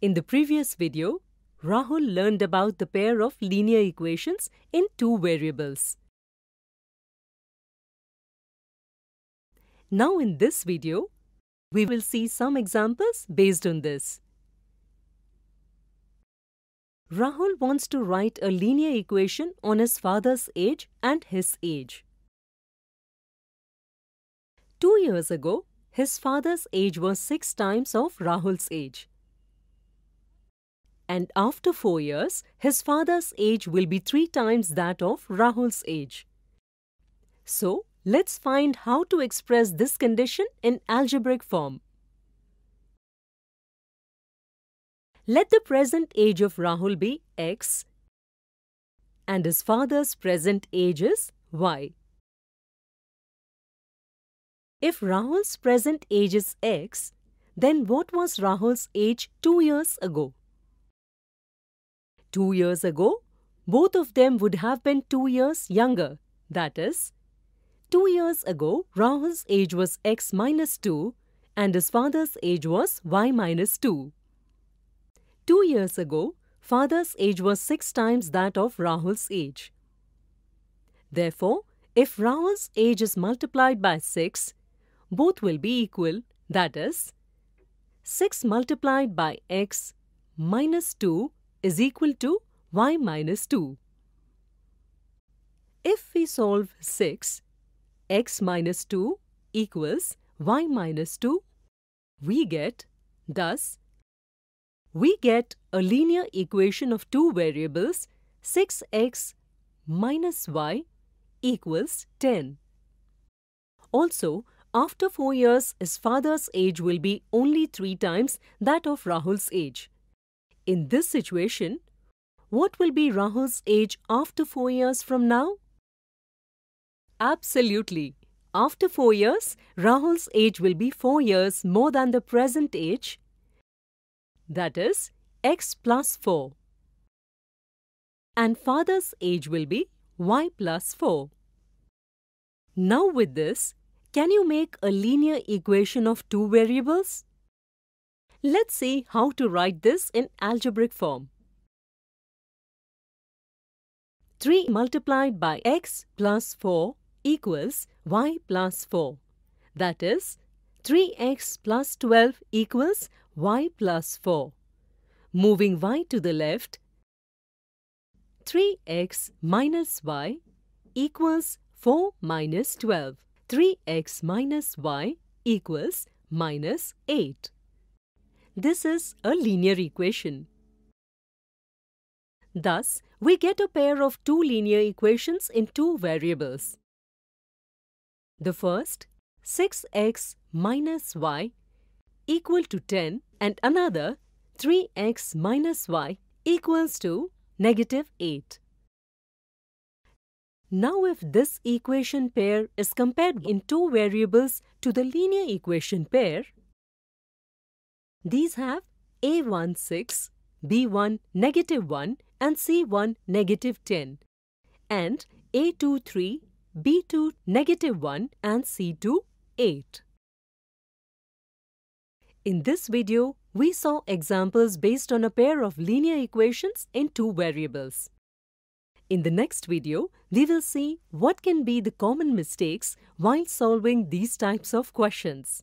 In the previous video, Rahul learned about the pair of linear equations in two variables. Now in this video, we will see some examples based on this. Rahul wants to write a linear equation on his father's age and his age. Two years ago, his father's age was six times of Rahul's age and after four years, his father's age will be three times that of Rahul's age. So, let's find how to express this condition in algebraic form. Let the present age of Rahul be x and his father's present age is y. If Rahul's present age is x, then what was Rahul's age two years ago? Two years ago, both of them would have been two years younger. That is, two years ago, Rahul's age was x minus 2 and his father's age was y minus 2. Two years ago, father's age was six times that of Rahul's age. Therefore, if Rahul's age is multiplied by 6, both will be equal, that is, 6 multiplied by x minus 2 is equal to y minus 2. If we solve 6, x minus 2 equals y minus 2, we get, thus, we get a linear equation of two variables 6x minus y equals 10. Also, after 4 years, his father's age will be only 3 times that of Rahul's age. In this situation, what will be Rahul's age after 4 years from now? Absolutely. After 4 years, Rahul's age will be 4 years more than the present age. That is, x plus 4. And father's age will be y plus 4. Now with this, can you make a linear equation of two variables? Let's see how to write this in algebraic form. 3 multiplied by x plus 4 equals y plus 4. That is, 3x plus 12 equals y plus 4. Moving y to the left, 3x minus y equals 4 minus 12. 3x minus y equals minus 8. This is a linear equation. Thus, we get a pair of two linear equations in two variables. The first, 6x minus y equal to 10 and another 3x minus y equals to negative 8. Now if this equation pair is compared in two variables to the linear equation pair, these have A1 6, B1 negative 1 and C1 negative 10 and A2 3, B2 negative 1 and C2 8. In this video, we saw examples based on a pair of linear equations in two variables. In the next video, we will see what can be the common mistakes while solving these types of questions.